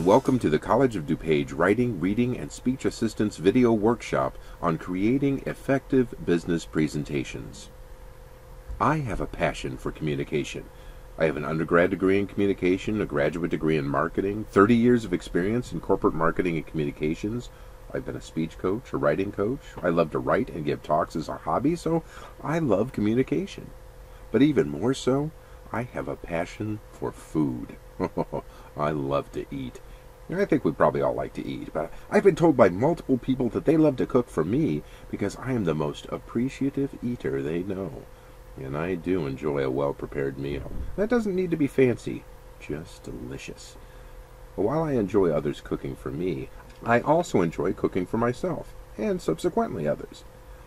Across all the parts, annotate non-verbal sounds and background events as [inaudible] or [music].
And welcome to the College of DuPage Writing, Reading, and Speech Assistance video workshop on creating effective business presentations. I have a passion for communication. I have an undergrad degree in communication, a graduate degree in marketing, 30 years of experience in corporate marketing and communications. I've been a speech coach, a writing coach. I love to write and give talks as a hobby, so I love communication. But even more so, I have a passion for food. [laughs] I love to eat. I think we probably all like to eat, but I've been told by multiple people that they love to cook for me because I am the most appreciative eater they know. And I do enjoy a well prepared meal. That doesn't need to be fancy, just delicious. While I enjoy others cooking for me, I also enjoy cooking for myself, and subsequently others.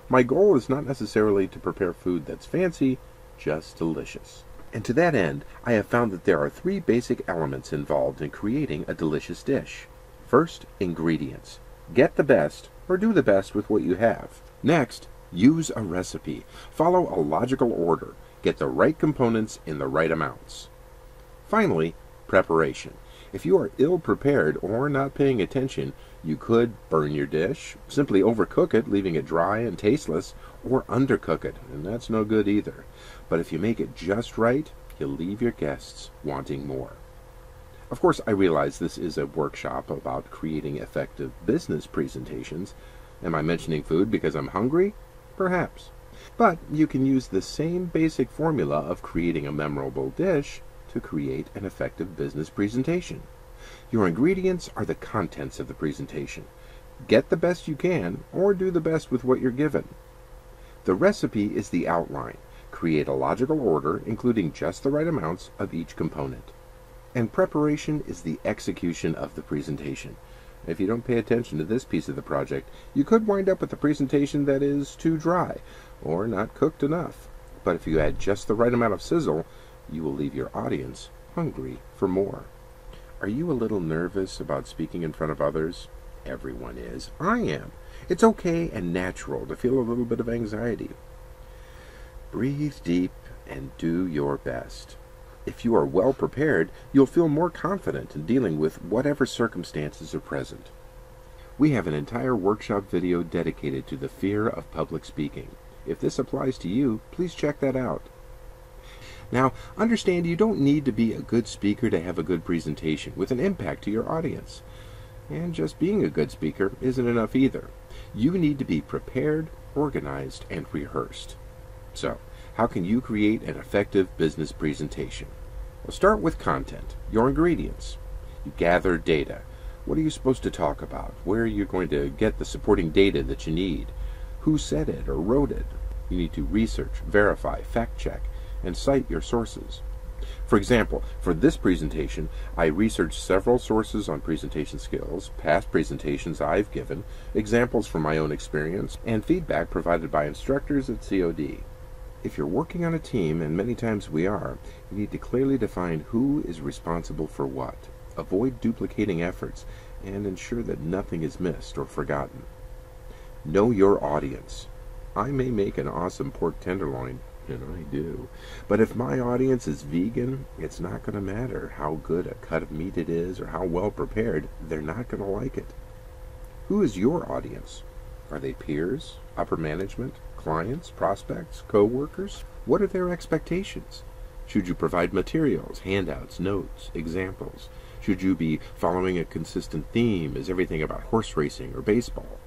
My goal is not necessarily to prepare food that's fancy, just delicious. And to that end, I have found that there are three basic elements involved in creating a delicious dish. First, ingredients. Get the best, or do the best with what you have. Next, use a recipe. Follow a logical order. Get the right components in the right amounts. Finally, preparation. If you are ill prepared or not paying attention, you could burn your dish, simply overcook it, leaving it dry and tasteless, or undercook it, and that's no good either. But if you make it just right, you'll leave your guests wanting more. Of course, I realize this is a workshop about creating effective business presentations. Am I mentioning food because I'm hungry? Perhaps. But you can use the same basic formula of creating a memorable dish to create an effective business presentation. Your ingredients are the contents of the presentation. Get the best you can, or do the best with what you're given. The recipe is the outline. Create a logical order, including just the right amounts of each component. And preparation is the execution of the presentation. If you don't pay attention to this piece of the project, you could wind up with a presentation that is too dry, or not cooked enough. But if you add just the right amount of sizzle, you will leave your audience hungry for more. Are you a little nervous about speaking in front of others? Everyone is. I am. It's okay and natural to feel a little bit of anxiety. Breathe deep and do your best. If you are well prepared, you'll feel more confident in dealing with whatever circumstances are present. We have an entire workshop video dedicated to the fear of public speaking. If this applies to you, please check that out. Now, understand you don't need to be a good speaker to have a good presentation with an impact to your audience. And just being a good speaker isn't enough either. You need to be prepared, organized, and rehearsed. So, how can you create an effective business presentation? Well, start with content, your ingredients. You gather data. What are you supposed to talk about? Where are you going to get the supporting data that you need? Who said it or wrote it? You need to research, verify, fact check, and cite your sources. For example, for this presentation, I researched several sources on presentation skills, past presentations I've given, examples from my own experience, and feedback provided by instructors at COD. If you're working on a team, and many times we are, you need to clearly define who is responsible for what. Avoid duplicating efforts and ensure that nothing is missed or forgotten. Know your audience. I may make an awesome pork tenderloin, and I do, but if my audience is vegan, it's not going to matter how good a cut of meat it is or how well prepared, they're not going to like it. Who is your audience? Are they peers, upper management, clients, prospects, co-workers? What are their expectations? Should you provide materials, handouts, notes, examples? Should you be following a consistent theme? Is everything about horse racing or baseball?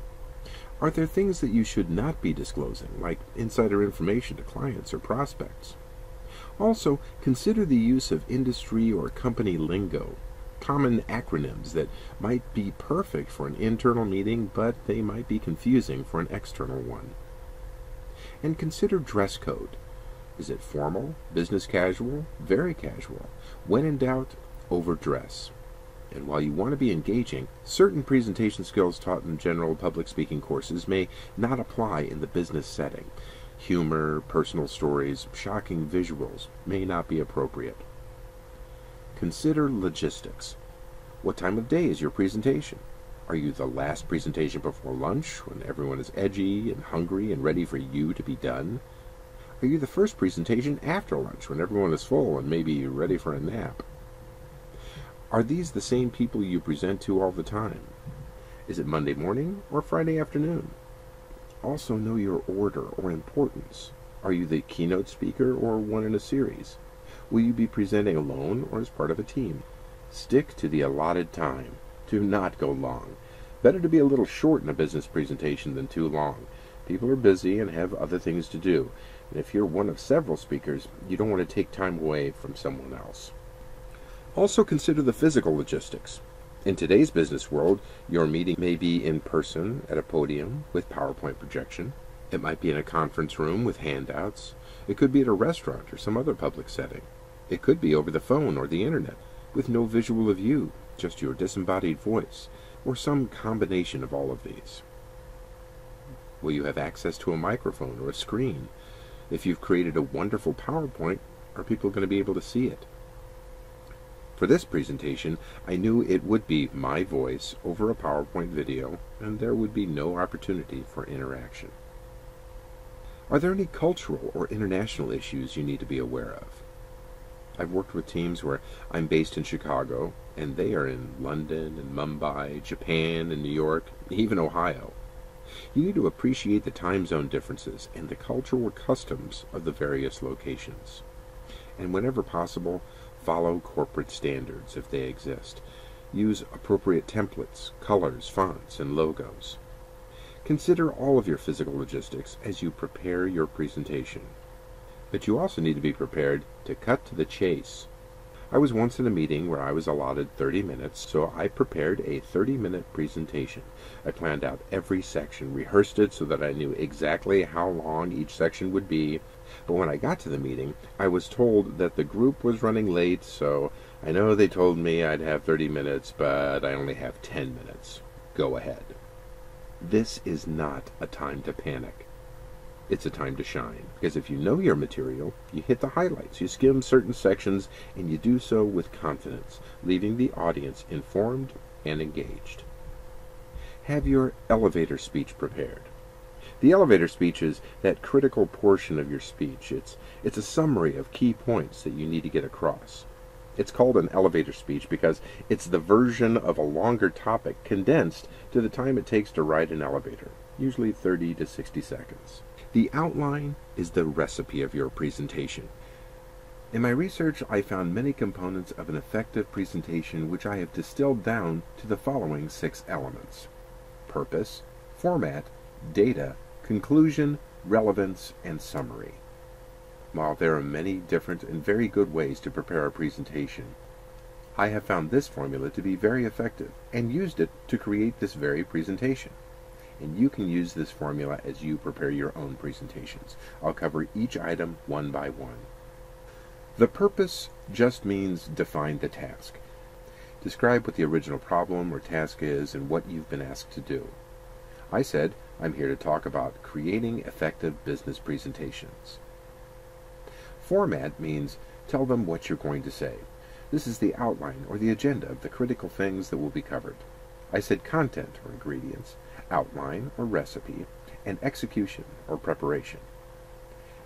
Are there things that you should not be disclosing, like insider information to clients or prospects? Also, consider the use of industry or company lingo, common acronyms that might be perfect for an internal meeting, but they might be confusing for an external one. And consider dress code. Is it formal, business casual, very casual? When in doubt, overdress. And while you want to be engaging, certain presentation skills taught in general public speaking courses may not apply in the business setting. Humor, personal stories, shocking visuals may not be appropriate. Consider logistics. What time of day is your presentation? Are you the last presentation before lunch when everyone is edgy and hungry and ready for you to be done? Are you the first presentation after lunch when everyone is full and maybe ready for a nap? Are these the same people you present to all the time? Is it Monday morning or Friday afternoon? Also know your order or importance. Are you the keynote speaker or one in a series? Will you be presenting alone or as part of a team? Stick to the allotted time. Do not go long. Better to be a little short in a business presentation than too long. People are busy and have other things to do. And if you're one of several speakers, you don't want to take time away from someone else. Also consider the physical logistics. In today's business world, your meeting may be in person at a podium with PowerPoint projection. It might be in a conference room with handouts. It could be at a restaurant or some other public setting. It could be over the phone or the internet with no visual of you, just your disembodied voice, or some combination of all of these. Will you have access to a microphone or a screen? If you've created a wonderful PowerPoint, are people going to be able to see it? For this presentation, I knew it would be my voice over a PowerPoint video, and there would be no opportunity for interaction. Are there any cultural or international issues you need to be aware of? I've worked with teams where I'm based in Chicago, and they are in London and Mumbai, Japan and New York, even Ohio. You need to appreciate the time zone differences and the cultural customs of the various locations. And whenever possible, Follow corporate standards if they exist. Use appropriate templates, colors, fonts, and logos. Consider all of your physical logistics as you prepare your presentation. But you also need to be prepared to cut to the chase. I was once in a meeting where I was allotted 30 minutes, so I prepared a 30 minute presentation. I planned out every section, rehearsed it so that I knew exactly how long each section would be, but when I got to the meeting, I was told that the group was running late, so I know they told me I'd have 30 minutes, but I only have 10 minutes. Go ahead. This is not a time to panic. It's a time to shine. Because if you know your material, you hit the highlights, you skim certain sections, and you do so with confidence, leaving the audience informed and engaged. Have your elevator speech prepared. The elevator speech is that critical portion of your speech. It's, it's a summary of key points that you need to get across. It's called an elevator speech because it's the version of a longer topic condensed to the time it takes to ride an elevator, usually 30 to 60 seconds. The outline is the recipe of your presentation. In my research, I found many components of an effective presentation which I have distilled down to the following six elements purpose, format, data, conclusion, relevance, and summary. While there are many different and very good ways to prepare a presentation, I have found this formula to be very effective and used it to create this very presentation. And you can use this formula as you prepare your own presentations. I'll cover each item one by one. The purpose just means define the task. Describe what the original problem or task is and what you've been asked to do. I said, I'm here to talk about creating effective business presentations. Format means tell them what you're going to say. This is the outline or the agenda of the critical things that will be covered. I said content or ingredients, outline or recipe, and execution or preparation.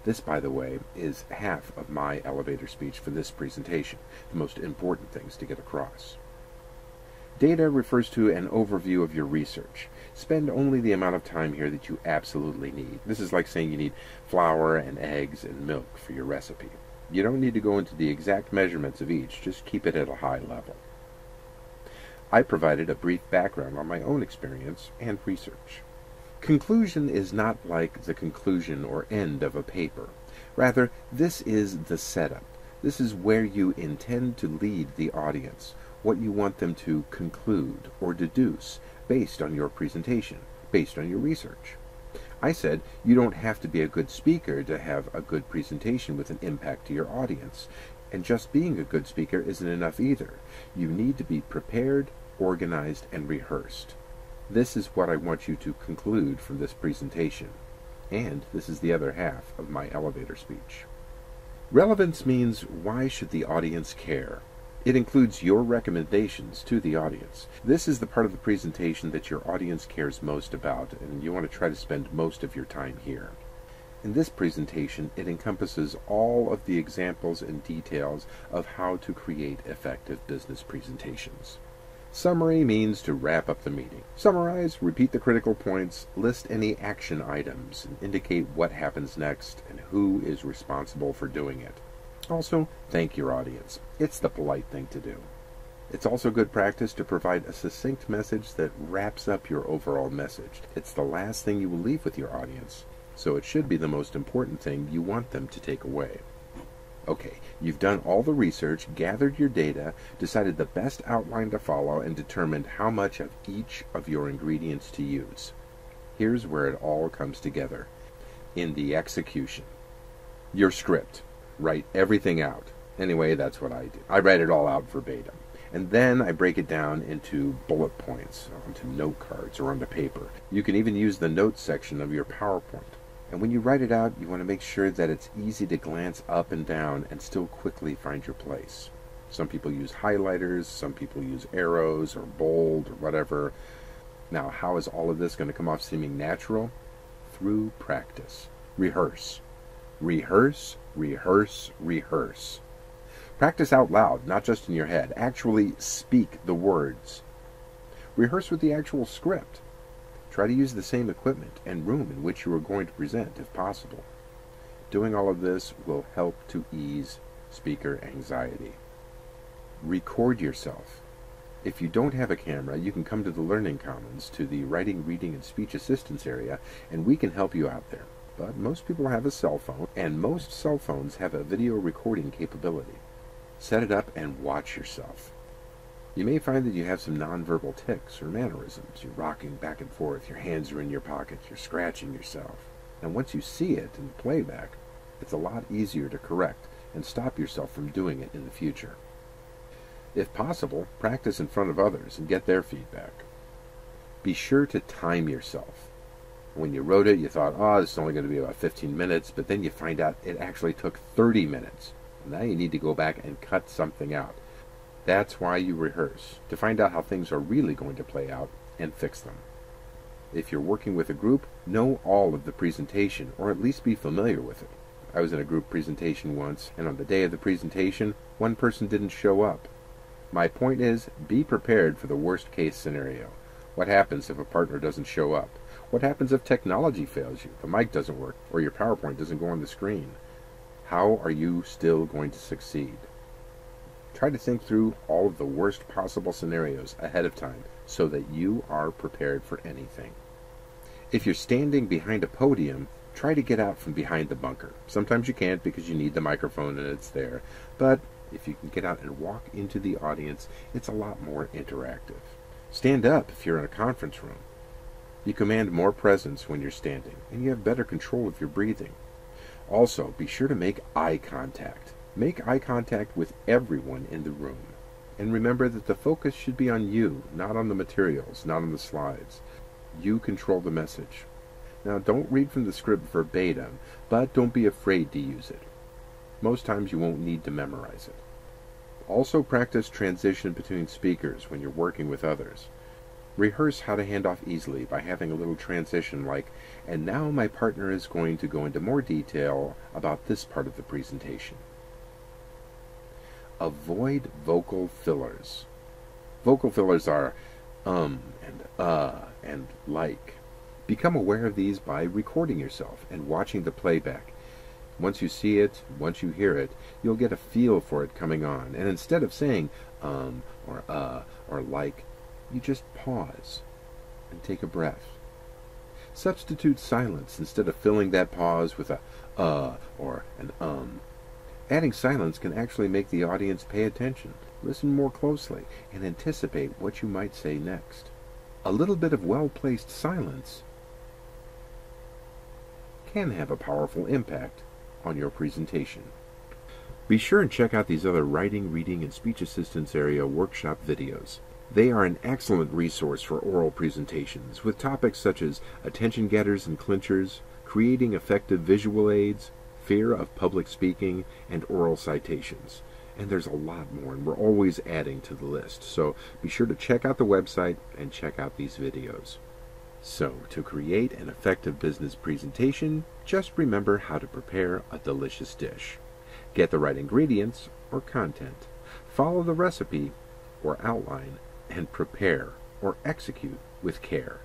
This, by the way, is half of my elevator speech for this presentation, the most important things to get across. Data refers to an overview of your research. Spend only the amount of time here that you absolutely need. This is like saying you need flour and eggs and milk for your recipe. You don't need to go into the exact measurements of each, just keep it at a high level. I provided a brief background on my own experience and research. Conclusion is not like the conclusion or end of a paper. Rather, this is the setup. This is where you intend to lead the audience what you want them to conclude or deduce based on your presentation, based on your research. I said you don't have to be a good speaker to have a good presentation with an impact to your audience. And just being a good speaker isn't enough either. You need to be prepared, organized, and rehearsed. This is what I want you to conclude from this presentation. And this is the other half of my elevator speech. Relevance means why should the audience care? It includes your recommendations to the audience. This is the part of the presentation that your audience cares most about, and you want to try to spend most of your time here. In this presentation, it encompasses all of the examples and details of how to create effective business presentations. Summary means to wrap up the meeting. Summarize, repeat the critical points, list any action items, and indicate what happens next and who is responsible for doing it. Also, thank your audience. It's the polite thing to do. It's also good practice to provide a succinct message that wraps up your overall message. It's the last thing you will leave with your audience, so it should be the most important thing you want them to take away. Okay, you've done all the research, gathered your data, decided the best outline to follow, and determined how much of each of your ingredients to use. Here's where it all comes together in the execution. Your script. Write everything out. Anyway, that's what I do. I write it all out verbatim. And then I break it down into bullet points, onto note cards, or onto paper. You can even use the notes section of your PowerPoint. And when you write it out, you want to make sure that it's easy to glance up and down and still quickly find your place. Some people use highlighters, some people use arrows or bold or whatever. Now, how is all of this going to come off seeming natural? Through practice. Rehearse. Rehearse, rehearse, rehearse. Practice out loud, not just in your head. Actually speak the words. Rehearse with the actual script. Try to use the same equipment and room in which you are going to present, if possible. Doing all of this will help to ease speaker anxiety. Record yourself. If you don't have a camera, you can come to the Learning Commons, to the Writing, Reading, and Speech Assistance area, and we can help you out there. But most people have a cell phone, and most cell phones have a video recording capability. Set it up and watch yourself. You may find that you have some nonverbal tics or mannerisms. You're rocking back and forth, your hands are in your pockets, you're scratching yourself. And once you see it in playback, it's a lot easier to correct and stop yourself from doing it in the future. If possible, practice in front of others and get their feedback. Be sure to time yourself. When you wrote it, you thought, oh, this is only going to be about 15 minutes, but then you find out it actually took 30 minutes. Now you need to go back and cut something out. That's why you rehearse, to find out how things are really going to play out and fix them. If you're working with a group, know all of the presentation, or at least be familiar with it. I was in a group presentation once, and on the day of the presentation, one person didn't show up. My point is, be prepared for the worst case scenario. What happens if a partner doesn't show up? What happens if technology fails you, the mic doesn't work, or your PowerPoint doesn't go on the screen? How are you still going to succeed? Try to think through all of the worst possible scenarios ahead of time so that you are prepared for anything. If you're standing behind a podium, try to get out from behind the bunker. Sometimes you can't because you need the microphone and it's there, but if you can get out and walk into the audience, it's a lot more interactive. Stand up if you're in a conference room. You command more presence when you're standing, and you have better control of your breathing. Also, be sure to make eye contact. Make eye contact with everyone in the room. And remember that the focus should be on you, not on the materials, not on the slides. You control the message. Now, don't read from the script verbatim, but don't be afraid to use it. Most times you won't need to memorize it. Also practice transition between speakers when you're working with others. Rehearse how to hand off easily by having a little transition like, and now my partner is going to go into more detail about this part of the presentation. Avoid vocal fillers. Vocal fillers are um and uh and like. Become aware of these by recording yourself and watching the playback. Once you see it, once you hear it, you'll get a feel for it coming on. And instead of saying um or uh or like, you just pause and take a breath. Substitute silence instead of filling that pause with a uh or an um Adding silence can actually make the audience pay attention, listen more closely, and anticipate what you might say next. A little bit of well-placed silence can have a powerful impact on your presentation. Be sure and check out these other writing, reading, and speech assistance area workshop videos. They are an excellent resource for oral presentations with topics such as attention getters and clinchers, creating effective visual aids, fear of public speaking, and oral citations. And there's a lot more, and we're always adding to the list. So be sure to check out the website and check out these videos. So, to create an effective business presentation, just remember how to prepare a delicious dish. Get the right ingredients or content, follow the recipe or outline, and prepare or execute with care.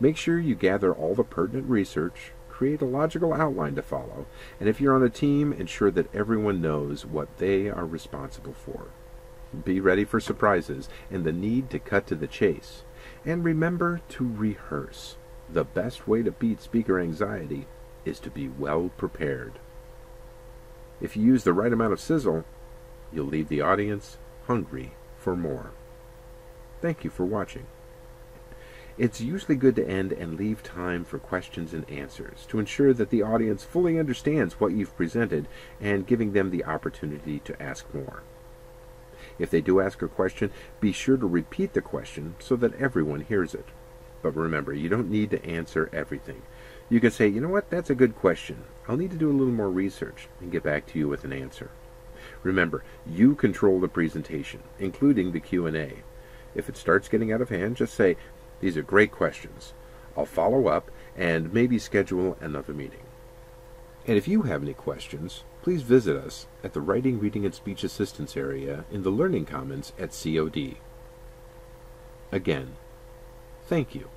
Make sure you gather all the pertinent research, create a logical outline to follow, and if you're on a team, ensure that everyone knows what they are responsible for. Be ready for surprises and the need to cut to the chase. And remember to rehearse. The best way to beat speaker anxiety is to be well prepared. If you use the right amount of sizzle, you'll leave the audience hungry for more. Thank you for watching. It's usually good to end and leave time for questions and answers to ensure that the audience fully understands what you've presented and giving them the opportunity to ask more. If they do ask a question, be sure to repeat the question so that everyone hears it. But remember, you don't need to answer everything. You can say, you know what, that's a good question. I'll need to do a little more research and get back to you with an answer. Remember, you control the presentation, including the Q&A. If it starts getting out of hand, just say, these are great questions. I'll follow up and maybe schedule another meeting. And if you have any questions, please visit us at the Writing, Reading, and Speech Assistance area in the Learning Commons at COD. Again, thank you.